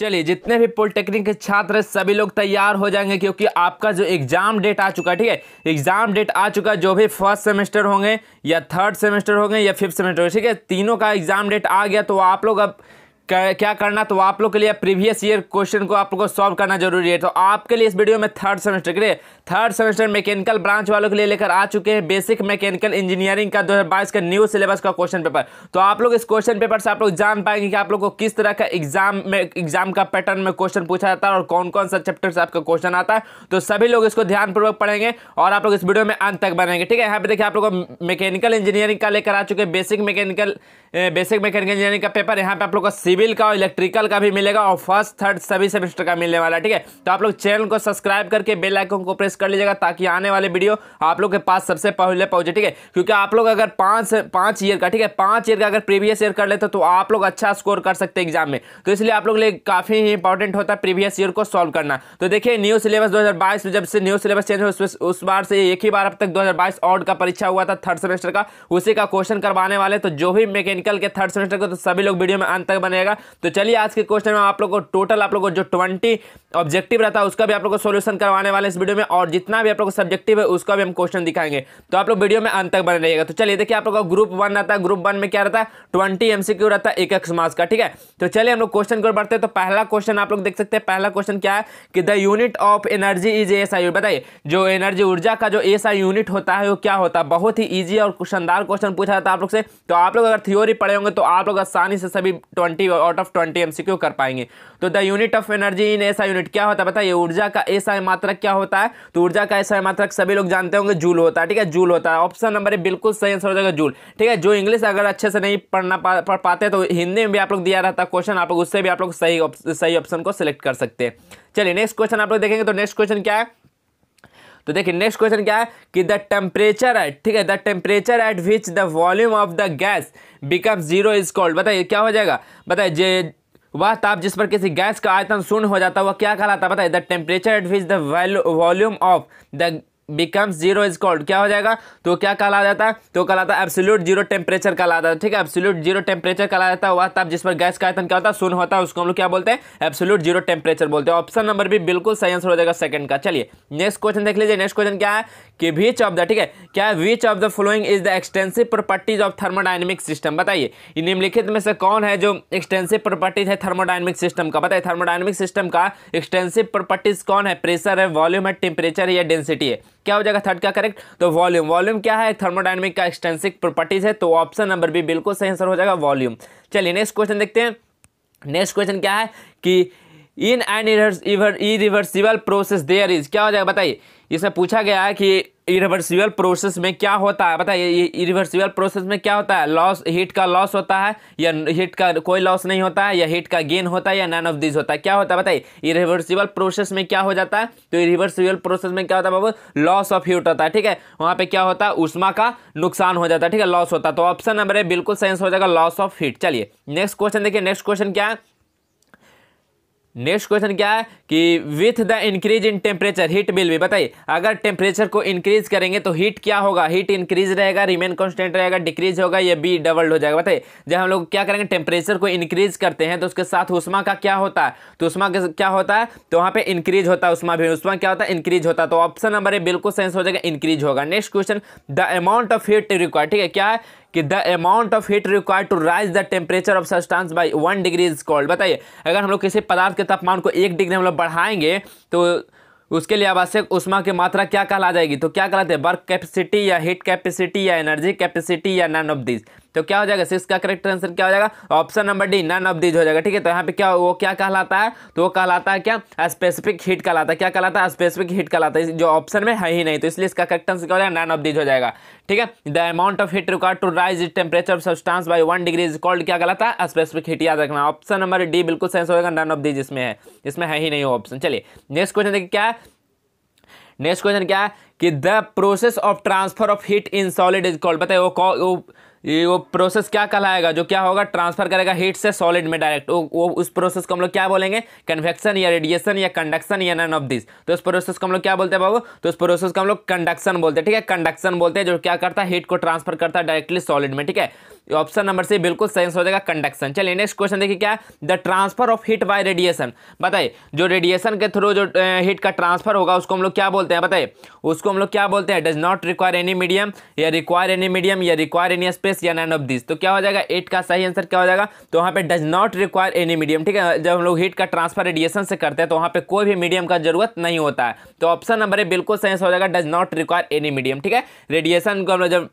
चलिए, जितने भी पॉलिटेक्निक के छात्र हैं, सभी लोग तैयार हो जाएँगे क्योंकि आपका जो एग्ज़ाम डेट आ चुका है, ठीक है? एग्ज़ाम डेट आ चुका जो भी फ़र्स्ट सेमेस्टर होंगे, या थर्ड सेमेस्टर होंगे, या फिफ्थ सेमेस्टर होंगे, ठीक है? तीनों का एग्ज़ाम डेट आ गया तो आप लोग अब क्या करना तो आप लोग के लिए प्रीवियस ईयर क्वेश्चन को आप लोग को सॉल्व करना ज़रूरी है। तो आपके लिए इस वीडियो में थर्ड सेमेस्टर के लिए थर्ड सेमेस्टर मैकेनिकल ब्रांच वालों के लिए लेकर आ चुके हैं बेसिक मैकेनिकल इंजीनियरिंग का 2022 का न्यू सिलेबस का क्वेश्चन पेपर तो आप लोग इस क्वेश्चन पेपर से आप लोग जान पाएँगे कि आप लोग को किस तरह का एग्ज़ाम में एग्ज़ाम का पैटर्न में क्वेश्चन पूछा जाता है और कौन कौन सा चैप्टर से आपका क्वेश्चन आता है। तो सभी लोग इसको ध्यानपूर्वक पढ़ेंगे और आप लोग इस वीडियो में अंत तक बनेंगे, ठीक है? यहाँ पे देखिए आप लोग मैकेनिकल इंजीनियरिंग का लेकर आ चुके हैं basic mechanical basic mechanical engineering का पेपर यहाँ पे आप लोग का सिविल का और इलेक्ट्रिकल का भी मिलेगा और फ़र्स्ट थर्ड सभी सेमेस्टर का मिलने वाला है, ठीक है? तो आप लोग चैनल को सब्सक्राइब करके बेल आइकन को प्रेस कर लीजिएगा ताकि आने वाले वीडियो आप लोग के पास सबसे पहले पहुँचे, ठीक है? क्योंकि आप लोग अगर पाँच पाँच ईयर का, ठीक है? पाँच ईयर का अगर प्रीवियस ईयर कर लेते तो आप लोग अच्छा स्कोर कर सकते एग्ज़ाम में। तो इसलिए आप लोग लिए काफ़ी इंपॉर्टेंट होता है प्रीवियस ईयर को सॉल्व करना। तो देखिए न्यू सिलेबस दो जब से न्यू सिलेबस चेंज हो उस बार से एक ही बार अब तक दो हज़ार का परीक्षा हुआ था थर्ड सेमेस्टर का, उसी का क्वेश्चन करवाने वाले तो जो भी मैकेनिकल के थर्ड सेमेस्टर को तो सभी लोग वीडियो में अंत तक बनेगा। तो चलिए आज के क्वेश्चन में आप लोग को टोटल आप लोग को जो ट्वेंटी ऑब्जेक्टिव रहता है, उसका भी आप लोग को सोल्यूशन करवाने वाले इस वीडियो में और जितना भी आप लोग को सब्जेक्टिव है, उसका भी हम क्वेश्चन दिखाएँगे। तो आप लोग वीडियो में अंत तक बने रहेगा तो चलिए देखिए आप लोग का ग्रुप वन रहता है। ग्रुप वन में क्या रहता है? ट्वेंटी एमसीक्यू रहता है, एक एक्स मार्क्स का, ठीक है? तो चलिए हम लोग क्वेश्चन को बढ़ते हैं। तो पहला क्वेश्चन आप लोग देख सकते हैं। पहला क्वेश्चन क्या है? कि the unit of energy is S I बताइए, जो एनर्जी ऊर्जा का जो एसआई यूनिट होता है, वो क्या होता है? बहुत ही ईजी और शानदार क्वेश्चन पूछा जाता है आप लोग से। तो आप लोग अगर थ्योरी पढ़े होंगे तो आप लोग आसानी से सभी twenty out of twenty MCQ कर पाएँगे। तो the unit of energy in ऐसा यूनिट क्या होता है बताइए ऊर्जा का ऐसा मात्रक क्या होता है? तो ऊर्जा का ऐसा मात्रक सभी लोग जानते होंगे, जूल होता है, ठीक है? जूल होता है। ऑप्शन नंबर बिल्कुल सही आंसर हो जाएगा, जूल। ठीक है? जो इंग्लिश अगर अच्छे से नहीं पढ़ना पढ़ पाते तो हिंदी में भी आप लोग दिया रहता है क्वेश्चन आप लोग उससे भी आप लोग सही सही ऑप्शन को सिलेक्ट कर सकते हैं। चलिए नेक्स्ट क्वेश्चन आप लोग देखेंगे तो नेक्स्ट क्वेश्चन क्या है? तो देखिए नेक्स्ट क्वेश्चन क्या है? कि द टेम्परेचर एट ठीक है the temperature at which the volume of the gas become zero is called बताइए, क्या हो जाएगा? बताइए, जे, वह ताप जिस पर किसी गैस का आयतन शून्य हो जाता है, वह क्या कहलाता है? बताइए the temperature at which the volume of the becomes zero is called क्या हो जाएगा? तो क्या कहा जाता है? तो कहलाता है एब्सोल्यूट ज़ीरो टेम्परेचर कहा जाता है। ठीक है? एब्सोल्यूट ज़ीरो टेम्परेचर कहा जाता है। वह ताप जिस पर गैस का आयतन क्या होता है? शून्य होता है। उसको हम लोग क्या बोलते हैं? एब्सोल्यूट ज़ीरो टेम्परेचर बोलते हैं। ऑप्शन नंबर भी बिल्कुल सही आंसर हो जाएगा सेकंड का। चलिए नेक्स्ट क्वेश्चन देख लीजिए। नेक्स्ट क्वेश्चन क्या है? कि विच ऑफ़ द ठीक है? क्या which of the following is the extensive properties of thermodynamic system बताइए। निम्नलिखित में से कौन है जो एक्सटेंसिव प्रॉपर्टीज़ है थर्मोडाइनमिक सिस्टम का? बताइए थर्मोडाइनमिक सिस्टम का एक्सटेंसिव प्रॉपर्टीज़ कौन है? प्रेशर है वॉल्यूम है टेम्परेचर है या डेंसिटी है? क्या हो जाएगा? थर्ड का करेक्ट तो वॉल्यूम वॉल्यूम क्या है? थर्मोडाइनमिक का एक्सटेंसिक प्रॉपर्टीज़ है तो ऑप्शन नंबर बी बिल्कुल सही आंसर हो जाएगा वॉल्यूम चलिए नेक्स्ट क्वेश्चन देखते हैं. नेक्स्ट क्वेश्चन क्या है? कि in an irreversible process there is क्या हो जाएगा? बताइए। इसमें पूछा गया है कि इरिवर्सिबल प्रोसेस में क्या होता है? बताइए इरिवर्सिबल प्रोसेस में क्या होता है? लॉस हीट का लॉस होता है, या हीट का कोई लॉस नहीं होता है, या हीट का गेन होता है, या नन ऑफ़ दिस होता है। क्या होता है? बताइए। इरिवर्सिबल प्रोसेस में क्या हो जाता है? तो इरिवर्सिबल प्रोसेस में क्या होता है बाबू? लॉस ऑफ़ हीट होता है, ठीक है? वहाँ पे क्या होता है? उष्मा का नुकसान हो जाता है, ठीक है? लॉस होता है। तो ऑप्शन नंबर है बिल्कुल सेंस हो जाएगा लॉस ऑफ़ हीट चलिए नेक्स्ट क्वेश्चन देखिए। नेक्स्ट क्वेश्चन क्या है? नेक्स्ट क्वेश्चन क्या है? कि with the increase in temperature heat will भी बताइए। अगर टेम्परेचर को इंक्रीज करेंगे तो हीट क्या होगा? हीट इंक्रीज रहेगा रिमेन कांस्टेंट रहेगा डिक्रीज होगा, या बी डबल्ड हो जाएगा, बताइए। जब हम लोग क्या करेंगे? टेम्परेचर को इंक्रीज करते हैं तो उसके साथ उष्मा का क्या होता है? तो उष्मा क्या होता है? तो वहाँ पे इंक्रीज होता है उष्मा भी। उष्मा क्या होता है? इंक्रीज होता है। तो ऑप्शन नंबर ए बिल्कुल सेंस हो जाएगा इंक्रीज होगा। Next question the amount of heat require ठीक है? क्या है? कि the amount of heat require to raise the temperature of substance by one degree is called बताइए, अगर हम लोग किसी पदार्थ के तापमान को एक डिग्री हम लोग बढ़ाएँगे तो उसके लिए आवश्यक उष्मा की मात्रा क्या कहला जाएगी तो क्या कहलाते हैं? वर्क कैपेसिटी या हीट कैपेसिटी या एनर्जी कैपेसिटी या नन ऑफ़ दिस तो क्या हो जाएगा? सिक्स का करेक्ट आंसर क्या हो जाएगा? Option number D none of these हो जाएगा, ठीक है? तो यहाँ पे क्या, वो क्या कहलाता है? तो वो कहलाता है क्या? स्पेसिफिक हीट कहलाता है। क्या कहलाता है? स्पेसिफिक हीट कहलाता है। जो ऑप्शन में है ही नहीं तो इसलिए इसका करेक्ट आंसर क्या हो जाएगा? नन ऑफ़ दीज हो जाएगा, ठीक है? The amount of heat required to raise temperature of substance by one degree is called क्या कहलाता है? स्पेसिफिक हीट याद रखना। ऑप्शन नंबर डी बिल्कुल सेंस होगा नन ऑफ़ दीज इसमें है। इसमें है ही नहीं ऑप्शन चलिए नेक्स्ट क्वेश्चन देखिए क्या है? नेक्स्ट क्वेश्चन क्या है? कि the process of transfer of heat in solid is called बताइए वो ये वो प्रोसेस क्या कहलाएगा? जो क्या होगा ट्रांसफ़र करेगा हीट से सॉलिड में डायरेक्ट वो, उस प्रोसेस को हम लोग क्या बोलेंगे? कन्वेक्शन या रेडिएशन या कंडक्शन या नन ऑफ़ दिस तो उस प्रोसेस को हम लोग क्या बोलते हैं बाबू? तो उस प्रोसेस को हम लोग कंडक्शन बोलते हैं ठीक है? कंडक्शन बोलते हैं जो क्या करता है? हीट को ट्रांसफ़र करता है डायरेक्टली सॉलिड में ठीक है? ऑप्शन नंबर से बिल्कुल सही हो जाएगा कंडक्शन चलिए नेक्स्ट क्वेश्चन देखिए क्या? The transfer of heat by radiation बताइए जो रेडिएशन के थ्रू जो हीट का ट्रांसफ़र होगा उसको हम लोग क्या बोलते हैं? बताइए उसको हम लोग क्या बोलते हैं? Does not require any medium या रिक्वायर एनी मीडियम या रिक्वायर एनी स्पेस या नैन ऑफ़ दिस तो क्या हो जाएगा? एट का सही आंसर क्या हो जाएगा? तो वहाँ पे does not require any medium ठीक है? जब हम लोग हीट का ट्रांसफ़र रेडिएशन से करते हैं तो वहाँ पे कोई भी मीडियम का ज़रूरत नहीं होता है। तो ऑप्शन नंबर ए बिल्कुल सही आंसर हो जाएगा does not require any medium ठीक है? रेडिएशन को हम लोग जब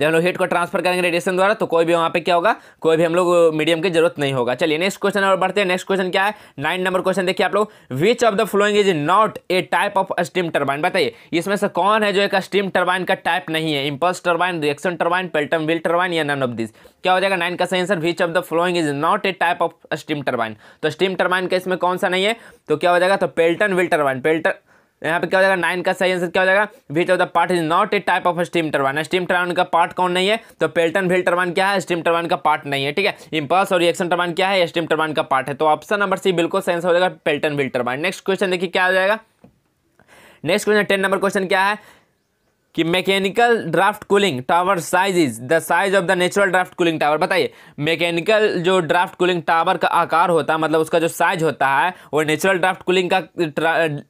जब हम लोग हीट को ट्रांसफ़र करेंगे रेडिएशन द्वारा तो कोई भी वहाँ पे क्या होगा? कोई भी हम लोग मीडियम की ज़रूरत नहीं होगा। चलिए नेक्स्ट क्वेश्चन और बढ़ते हैं। नेक्स्ट क्वेश्चन क्या है? नाइन नंबर क्वेश्चन देखिए आप लोग। Which of the following is not a type of steam turbine बताइए, इसमें से कौन है जो एक स्टीम टर्बाइन का टाइप नहीं है? Impulse turbine reaction turbine Pelton wheel turbine या नन ऑफ़ दिस क्या हो जाएगा? नाइन का सही answer which of the following is not a type of steam turbine तो स्टीम टर्बाइन का इसमें कौन सा नहीं है? तो क्या हो जाएगा? तो पेल्टन विल टर्बाइन पेल्टन यहाँ पे क्या हो जाएगा? नाइन का सही आंसर क्या हो जाएगा? Which of the part is not a type of steam turbine steam turbine का पार्ट कौन नहीं है? तो पेल्टन व्हील टर्बाइन क्या है? स्टीम टर्बाइन का पार्ट नहीं है, ठीक है? इम्पल्स और रिएक्शन टर्बाइन क्या है? स्टीम टर्बाइन का पार्ट है। तो ऑप्शन नंबर सी बिल्कुल सही आंसर हो जाएगा Pelton wheel turbine next question देखिए क्या हो जाएगा? Next question ten number question क्या है? कि mechanical draft cooling tower size is the size of the natural draft cooling tower. बताइए, मैकेनिकल जो ड्राफ्ट कूलिंग टावर का आकार होता है मतलब उसका जो साइज़ होता है, वो नेचुरल ड्राफ्ट कूलिंग का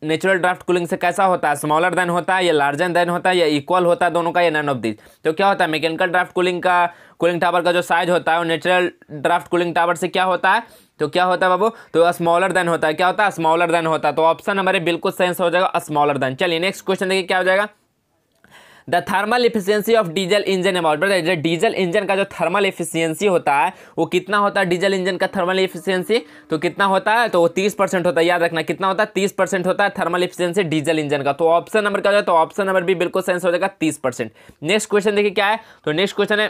नेचुरल ड्राफ्ट कूलिंग से कैसा होता है? स्मॉलर देन होता है या लार्जर देन होता है या इक्वल होता है? दोनों का या नन ऑफ़ दिस तो क्या होता है, मैकेनिकल ड्राफ्ट कूलिंग का, कूलिंग टावर का जो साइज़ होता है, वो नेचुरल ड्राफ्ट कूलिंग टावर से क्या होता है? तो क्या होता है बाबू? तो स्मॉलर देन होता है। क्या होता है? स्मॉलर देन होता है। तो ऑप्शन हमारे बिल्कुल सेंस हो जाएगा स्मॉलर देन चलिए नेक्स्ट क्वेश्चन देखिए क्या हो जाएगा। The thermal efficiency of diesel engine about बताइए डीजल इंजन का जो थर्मल इफिशियंसी होता है, वो कितना होता है डीजल इंजन का थर्मल इफिशियंसी तो कितना होता है? तो वो तीस परसेंट होता है। याद रखना, कितना होता है? तीस परसेंट होता है थर्मल इफिशियंसी डीजल इंजन का। तो ऑप्शन नंबर क्या हो जाए तो ऑप्शन नंबर भी बिल्कुल सेंस हो जाएगा तीस परसेंट। नेक्स्ट क्वेश्चन देखिए क्या है? तो नेक्स्ट क्वेश्चन है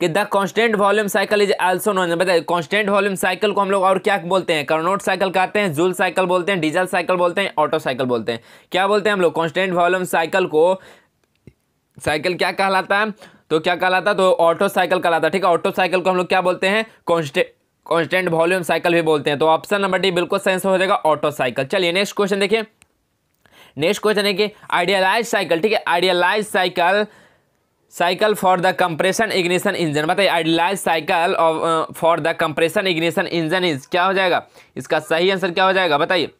कि the constant volume cycle is also known बताइए कॉन्स्टेंट वॉल्यूम साइकिल को हम लोग और क्या बोलते हैं? कर्नोट साइकिल कहते हैं, जूल साइकिल बोलते हैं डीजल साइकिल बोलते हैं ऑटो साइकिल बोलते हैं। क्या बोलते हैं हम लोग? कॉन्स्टेंट वॉल्यूम साइकिल को साइकिल क्या कहलाता है? तो क्या कहलाता है? तो ऑटो साइकिल कहलाता है, ठीक है? ऑटो साइकिल को हम लोग क्या बोलते हैं? कॉन्स्टेंट कॉन्स्टेंट वॉल्यूम साइकिल भी बोलते हैं। तो ऑप्शन नंबर डी बिल्कुल सेंस हो जाएगा, ऑटो साइकिल। चलिए, नेक्स्ट क्वेश्चन देखिए। नेक्स्ट क्वेश्चन है कि आइडियलाइज साइकिल, ठीक है? Idealise cycle cycle for the compression ignition engine. बताइए idealise cycle for the compression ignition engine is क्या हो जाएगा? इसका सही आंसर क्या हो जाएगा? बताइए।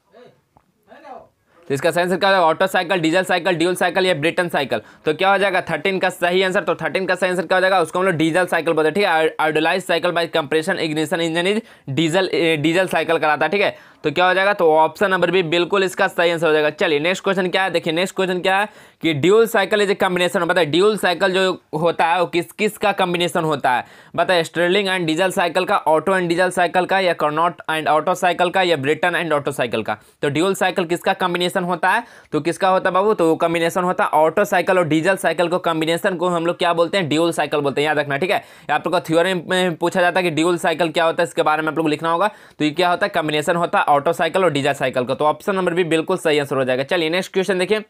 तो इसका सही आंसर क्या होगा? Otto cycle diesel cycle dual cycle या ब्रिटन साइकिल तो क्या हो जाएगा? थर्टीन का सही आंसर तो थर्टीन का सही आंसर क्या हो जाएगा? उसको हम लोग डीजल साइकिल बोलते हैं, ठीक है? Idealise cycle by compression ignition engine is diesel diesel cycle कराता है, ठीक है? तो क्या हो जाएगा? तो ऑप्शन नंबर भी बिल्कुल इसका सही आंसर हो जाएगा। चलिए नेक्स्ट क्वेश्चन क्या है? देखिए नेक्स्ट क्वेश्चन क्या है? कि dual cycle is a combination बताए ड्यूल साइकिल जो होता है वो किस किस का कॉम्बिनेशन होता है? बताए स्ट्रेलिंग एंड डीजल साइकिल का ऑटो एंड डीजल साइकिल का, या कर्नॉट एंड ऑटो साइकिल का, या ब्रिटन एंड ऑटो साइकिल का? तो ड्यूल साइकिल किसका कॉम्बिनेशन होता है? तो किसका होता है बाबू? तो वो कॉम्बिनेशन होता है ऑटो साइकिल और डीजल साइकिल को कॉम्बिनेशन को हम लोग क्या बोलते हैं? ड्यूल साइकिल बोलते हैं। याद रखना, ठीक है? आप लोग का थ्योरी में पूछा जाता है कि ड्यूल साइकिल क्या होता है, इसके बारे में आप लोग लिखना होगा। तो ये क्या होता है? कॉम्बिनेशन होता है ऑटो साइकिल और डीजा साइकिल का तो ऑप्शन नंबर भी बिल्कुल सही आंसर हो जाएगा। चलिए नेक्स्ट क्वेश्चन देखिए।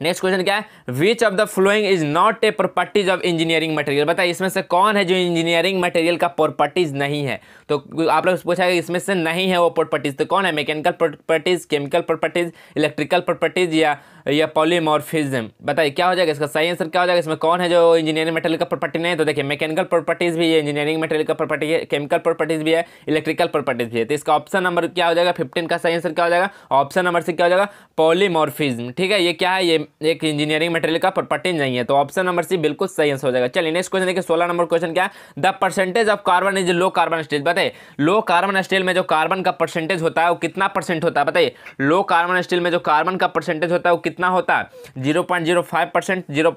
नेक्स्ट क्वेश्चन क्या है? Which of the following is not a properties of engineering material बताइए, इसमें से कौन है जो इंजीनियरिंग मटेरियल का प्रॉपर्टीज़ नहीं है? तो आप लोग पूछा इसमें से नहीं है वो प्रॉपर्टीज़ तो कौन है? Mechanical properties chemical properties electrical properties या या पॉलीमॉर्फिज्म बताइए, क्या हो जाएगा इसका? सही आंसर क्या हो जाएगा? इसमें कौन है जो इंजीनियरिंग मटेरियल का प्रॉपर्टी नहीं है? तो देखिए मैकेनिकल प्रॉपर्टीज़ भी है इंजीनियरिंग मटेरियल का प्रॉपर्टी है केमिकल प्रॉपर्टीज़ भी है इलेक्ट्रिकल प्रॉपर्टीज़ भी है। तो इसका ऑप्शन नंबर क्या हो जाएगा? फिफ्टीन का सही आंसर क्या हो जाएगा? ऑप्शन नंबर से क्या हो जाएगा? पॉलीमॉर्फिज्म ठीक है, ये क्या है? ये एक इंजीनियरिंग मटेरियल का प्रॉपर्टी नहीं है तो ऑप्शन नंबर सी बिल्कुल सही आंसर हो जाएगा। चलिए नेक्स्ट क्वेश्चन देखिए, सोलह नंबर क्वेश्चन क्या? The percentage of carbon is low carbon steel बताइए लो कार्बन स्टील में जो कार्बन का परसेंटेज होता है, वो कितना परसेंट होता है? बताइए लो कार्बन स्टील में जो कार्बन का परसेंटेज होता है, वो कितना होता है? ज़ीरो पॉइंट परसेंट ज़ीरो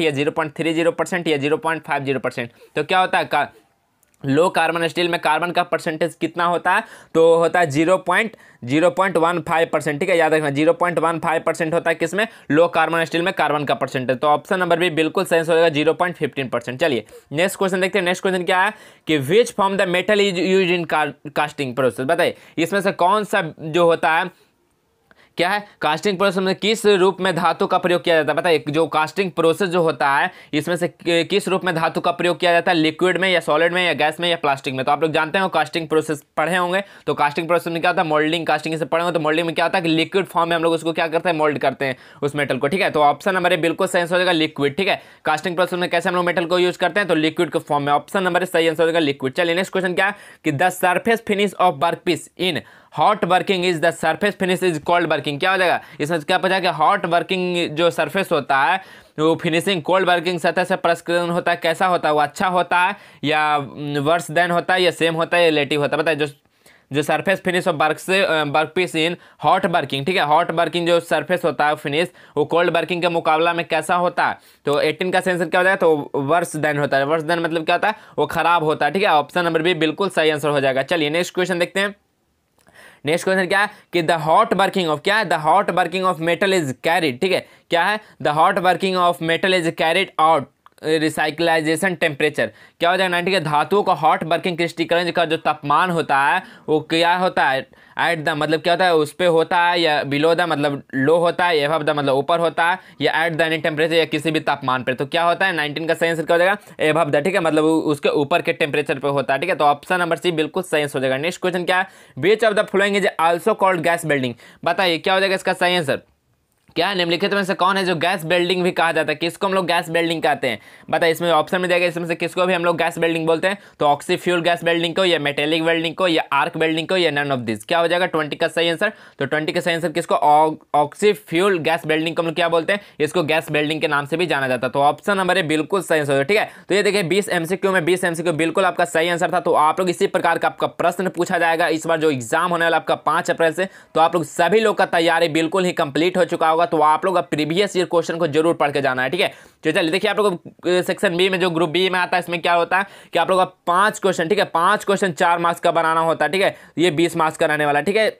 या ज़ीरो या ज़ीरो तो क्या होता है? लो कार्बन स्टील में कार्बन का परसेंटेज कितना होता है? तो होता है zero point zero point one five percent, ठीक है? याद रखना, zero point one five percent होता है किसमें? लो कार्बन स्टील में कार्बन का परसेंटेज। तो ऑप्शन नंबर भी बिल्कुल सही हो जाएगा ज़ीरो पॉइंट फिफ्टीन परसेंट। चलिए, नेक्स्ट क्वेश्चन देखते हैं। नेक्स्ट क्वेश्चन क्या है? कि which form the metal is use in casting process बताइए, इसमें से कौन सा जो होता है क्या है? कास्टिंग प्रोसेस में किस रूप में धातु का प्रयोग किया जाता है? बताइए, जो कास्टिंग प्रोसेस जो होता है, इसमें से किस रूप में धातु का प्रयोग किया जाता है? लिक्विड में या सॉलिड में या गैस में या प्लास्टिक में? तो आप लोग जानते हैं कास्टिंग प्रोसेस पढ़े होंगे। तो कास्टिंग प्रोसेस में क्या होता है? मोल्डिंग कास्टिंग से पढ़े होंगे तो मोल्डिंग में क्या होता है लिक्विड फॉर्म में हम लोग उसको क्या करते हैं? मोल्ड करते हैं उस मेटल को, ठीक है? तो ऑप्शन नंबर बिल्कुल सही आंसर हो जाएगा लिक्विड ठीक है? कास्टिंग प्रोसेस में कैसे हम लोग मेटल को यूज़ करते हैं? तो लिक्विड के फॉर्म में। ऑप्शन नंबर सही आंसर हो जाएगा लिक्विड चलिए नेक्स्ट क्वेश्चन क्या है? कि the surface finish of work piece in hot working is the surface finish is cold working क्या हो जाएगा? इसमें क्या पता कि हॉट वर्किंग जो सरफेस होता है, वो फिनिशिंग कोल्ड वर्किंग सतह से प्रस्करण होता है, कैसा होता है? वो अच्छा होता है या वर्स देन होता है या सेम होता है या लेटिव होता है? बताए जो जो सरफेस फिनिश ऑफ़ वर्क से work piece in hot working ठीक है? हॉट वर्किंग जो सरफेस होता है फिनिश वो कोल्ड वर्किंग के मुकाबला में कैसा होता है? तो 18 का सेंसर क्या हो जाएगा? तो वर्स देन होता है। वर्स देन मतलब क्या होता है? वो खराब होता है, ठीक है? ऑप्शन नंबर बी बिल्कुल सही आंसर हो जाएगा। चलिए नेक्स्ट क्वेश्चन देखते हैं। नेक्स्ट क्वेश्चन क्या है? कि द हॉट वर्किंग ऑफ़ क्या है? The hot working of metal is carried ठीक है? क्या है? The hot working of metal is carried out recrystallisation temperature क्या हो जाएगा है, धातुओं का हॉट वर्किंग क्रिस्टिकरण का जो तापमान होता है, वो क्या होता है? एट द मतलब क्या होता है, उस पर होता है या बिलो द मतलब लो होता है एव द मतलब ऊपर होता है या एट द एनी टेम्परेचर या किसी भी तापमान पर तो क्या होता है नाइनटीन का सही आंसर क्या हो जाएगा? एव द ठीक है मतलब उसके ऊपर के टेम्परेचर पर होता है, ठीक है तो ऑप्शन नंबर सी बिल्कुल सही हो जाएगा। नेक्स्ट क्वेश्चन क्या है? Which of the following is also called gas building बताइए, क्या हो जाएगा इसका सही आंसर क्या निम्नलिखित में से कौन है जो गैस बिल्डिंग भी कहा जाता है? किसको हम लोग गैस बिल्डिंग कहते हैं? बता इसमें ऑप्शन में दिया इसमें से किसको भी हम लोग गैस बिल्डिंग बोलते हैं? तो ऑक्सी फ्यूल गैस बिल्डिंग को या मेटेलिक वेल्डिंग को या आर्क बिल्डिंग को या नन ऑफ़ दिस क्या हो जाएगा? ट्वेंटी का सही आंसर तो ट्वेंटी का सही आंसर किसको? ऑक्सी फ्यूल गैस बिल्डिंग को हम लोग क्या बोलते हैं? इसको गैस बिल्डिंग के नाम से भी जाना जाता है। तो ऑप्शन नंबर है, बिल्कुल सही आंसर ठीक है? तो ये देखिए, बीस एमसीक्यू में, बीस एमसीक्यू बिल्कुल आपका सही आंसर था। तो आप लोग इसी प्रकार का आपका प्रश्न पूछा जाएगा। इस बार जो एग्ज़ाम होने वाला आपका पाँच अप्रैल से तो आप लोग सभी लोग का तैयारी बिल्कुल ही कंप्लीट हो चुका होगा। तो आप लोग प्रीवियस ईयर क्वेश्चन को ज़रूर पढ़ के जाना है, ठीक है? तो चलिए, देखिए, आप लोग सेक्शन बी में, जो ग्रुप बी में आता है, इसमें क्या होता है कि आप लोग का पाँच क्वेश्चन ठीक है? पाँच क्वेश्चन चार मार्क्स का बनाना होता है, ठीक है? ये बीस मार्क्स का रहने वाला ठीक है?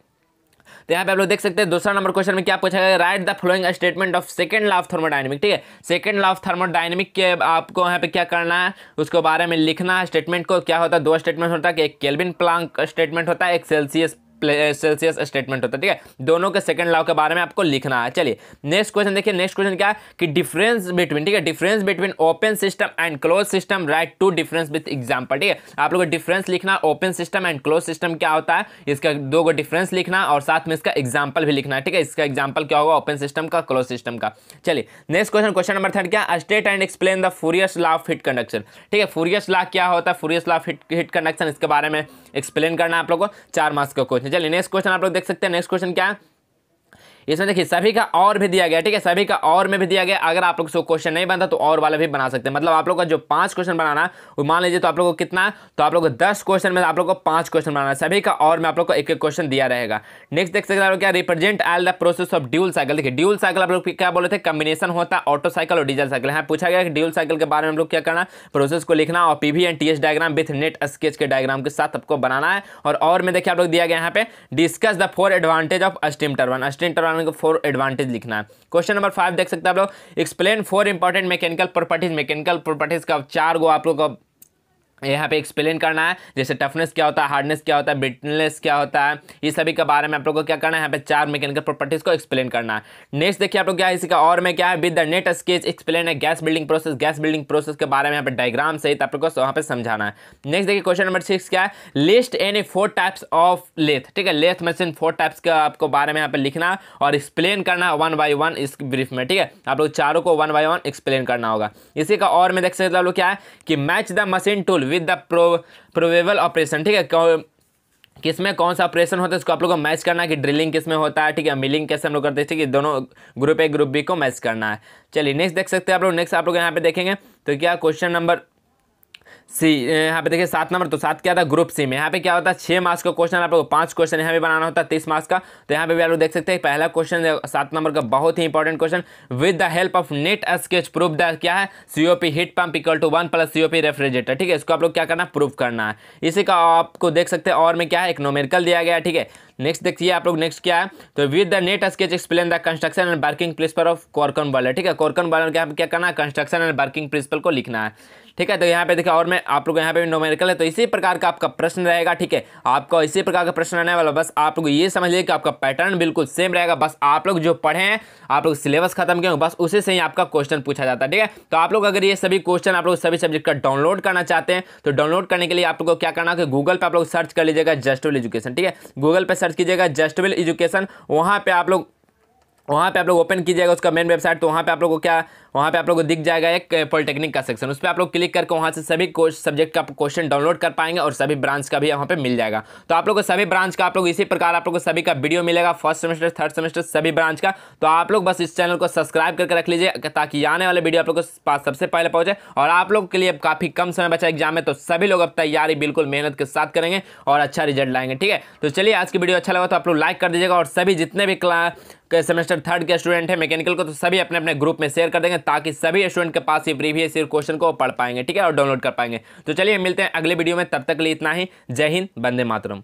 तो यहाँ पे आप लोग देख सकते हैं, दूसरा नंबर क्वेश्चन में क्या पूछा गया write the following statement of second law of thermodynamic ठीक है? सेकंड लॉ ऑफ़ थर्मोडाइनमिक के आपको यहाँ पे क्या करना है? उसके बारे में लिखना है स्टेटमेंट को क्या होता है? दो स्टेटमेंट होता है, कि एक केल्विन प्लांक स्टेटमेंट होता है, एक सेल्सियस सेल्सियस स्टेटमेंट होता है, ठीक है? दोनों के सेकंड लॉ के बारे में आपको लिखना है। चलिए नेक्स्ट क्वेश्चन देखिए नेक्स्ट क्वेश्चन क्या है? कि डिफरेंस बिटवीन ठीक है? Difference between open system and close system write two difference with example ठीक है? आप लोग डिफरेंस लिखना open system and close system क्या होता है? इसका दो गो डिफरेंस लिखना और साथ में इसका एग्ज़ाम्पल भी लिखना है, ठीक है? इसका एग्ज़ाम्पल क्या होगा? ओपन सिस्टम का क्लोज सिस्टम का। चलिए next question question number third क्या state and explain the Fourier's law of heat conduction ठीक है फूरियस लॉ क्या होता है? Fourier's law of heat conduction इसके बारे में एक्सप्लेन करना है आप लोग को। चार मार्क्स का क्वेश्चन चलिए नेक्स्ट क्वेश्चन आप लोग देख सकते हैं नेक्स्ट क्वेश्चन क्या है? इसमें देखिए, सभी का और भी दिया गया, ठीक है? सभी का और में भी दिया गया। अगर आप लोग को क्वेश्चन नहीं बनता तो और वाला भी बना सकते हैं। मतलब आप लोग का जो पाँच क्वेश्चन बनाना, वो मान लीजिए तो आप लोग को कितना? तो आप लोग दस क्वेश्चन में आप लोग को पाँच क्वेश्चन बनाना सभी का और में आप लोग को एक एक क्वेश्चन दिया रहेगा। नेक्स्ट देख सकते हैं क्या represent all the process of dual cycle देखिए ड्यूल साइकिल आप लोग क्या बोले थे? कम्बिनेशन होता है ऑटो साइकिल और डीजल साइकिल यहाँ पूछा गया कि ड्यूल साइकिल के बारे में हम लोग क्या करना? प्रोसेस को लिखना और PV and TS diagram with neat sketch के डायग्राम के साथ आपको बनाना है। और में देखिए आप लोग दिया गया यहाँ पे discuss the four advantage of steam turbine steam turbine को फोर एडवांटेज लिखना है। क्वेश्चन नंबर फाइव देख सकते हैं आप लोग। Explain four important mechanical properties mechanical properties का चार गो आप लोग यहाँ पे एक्सप्लेन करना है, जैसे टफनेस क्या होता है हार्डनेस क्या होता है ब्रिटनेस क्या होता है, ये सभी के बारे में आप लोग को क्या करना है, यहाँ पे चार मैकेनिकल प्रॉपर्टीज़ को एक्सप्लेन करना है। नेक्स्ट देखिए आप लोग क्या है, इसी का और में क्या है with the neat sketch explain है gas welding process gas welding process के बारे में यहाँ पे डायग्राम सहित आप लोग को वहाँ पे समझाना है। नेक्स्ट देखिए क्वेश्चन नंबर सिक्स क्या है list any four types of lathe ठीक है लेथ मशीन फोर टाइप्स का आपको बारे में यहाँ पे लिखना और एक्सप्लेन करना वन बाई वन इस ब्रीफ में, ठीक है। आप लोग चारों को वन बाई वन एक्सप्लेन करना होगा। इसी का और में देख सकते हैं लोग क्या है कि match the machine tool with the pro probable operation ठीक है? किसमें कौन सा ऑपरेशन होता है, इसको आप लोग को मैच करना है कि ड्रिलिंग किसमें होता है, ठीक है? मिलिंग कैसे हम लोग करते हैं, ठीक है? दोनों ग्रुप ए ग्रुप बी को मैच करना है। चलिए नेक्स्ट देख सकते हैं आप लोग नेक्स्ट आप लोग यहाँ पे देखेंगे। तो क्या क्वेश्चन नंबर सी यहाँ पे देखिए सात नंबर तो सात क्या था? ग्रुप सी में। यहाँ पे क्या होता है? छः मार्क्स का क्वेश्चन आप लोग पाँच क्वेश्चन यहाँ पे बनाना होता है, तीस मार्क्स का। तो यहाँ पे भी आप लोग देख सकते हैं, पहला क्वेश्चन सात नंबर का बहुत ही important question with the help of neat sketch proof the क्या है? C COP heat pump equal to one plus COP refrigerator ठीक है? इसको आप लोग क्या करना प्रूफ करना है। इसी का आपको देख सकते हैं, और में क्या है? एक नोमेरिकल दिया गया ठीक है? नेक्स्ट देखिए आप लोग नेक्स्ट क्या है? तो with the neat sketch explain the construction and working principle of Cochran boiler ठीक है? कॉर्कन बॉलर क्या क्या करना है? कंस्ट्रक्शन एंड वर्किंग प्रिंसिपल को लिखना है। ठीक है तो यहाँ पे देखिए, और मैं आप लोग यहाँ पे नोमेरिकल है तो इसी प्रकार का आपका प्रश्न रहेगा, ठीक है? आपका इसी प्रकार का प्रश्न आने वाला, बस आप लोग ये समझ लीजिए कि आपका पैटर्न बिल्कुल सेम रहेगा, बस आप लोग जो पढ़े हैं, आप लोग सिलेबस खत्म किए बस उसी से ही आपका क्वेश्चन पूछा जाता है, ठीक है? तो आप लोग अगर ये सभी क्वेश्चन आप लोग सभी सब्जेक्ट का डाउनलोड करना चाहते हैं तो डाउनलोड करने के लिए आप लोग को क्या करना है गूगल पर आप लोग सर्च कर लीजिएगा जस्टविल एजुकेशन ठीक है? गूगल पर सर्च कीजिएगा जस्टविल एजुकेशन वहाँ पर आप लोग वहाँ पे आप लोग ओपन कीजिएगा उसका मेन वेबसाइट तो वहाँ पे आप लोग को क्या, वहाँ पे आप लोग को दिख जाएगा एक पॉलिटेक्निक का सेक्शन उस पर आप लोग क्लिक करके वहाँ से सभी सब्जेक्ट का क्वेश्चन डाउनलोड कर पाएँगे और सभी ब्रांच का भी वहाँ पे मिल जाएगा। तो आप लोग को सभी ब्रांच का आप लोग इसी प्रकार आप लोग को सभी का वीडियो मिलेगा फ़र्स्ट सेमेस्टर थर्ड सेमेस्टर सभी ब्रांच का। तो आप लोग बस इस चैनल को सब्सक्राइब करके रख लीजिए ताकि आने वाले वीडियो आप लोग के पास सबसे पहले पहुँचे। और आप लोग के लिए काफ़ी कम समय बचा एग्ज़ाम में तो सभी लोग अब तैयारी बिल्कुल मेहनत के साथ करेंगे और अच्छा रिज़ल्ट लाएँगे, ठीक है? तो चलिए आज की वीडियो अच्छा लगा तो आप लोग लाइक कर दीजिएगा और सभी जितने भी सेमेस्टर थर्ड के स्टूडेंट है। मैकेनिकल को तो सभी अपने अपने ग्रुप में शेयर कर देंगे ताकि सभी स्टूडेंट के पास ये प्रीवियस ईयर क्वेश्चन को पढ़ पाएँगे, ठीक है, और डाउनलोड कर पाएँगे। तो चलिए मिलते हैं अगले वीडियो में, तब तक लिए इतना ही। जय हिंद बंदे मातरम।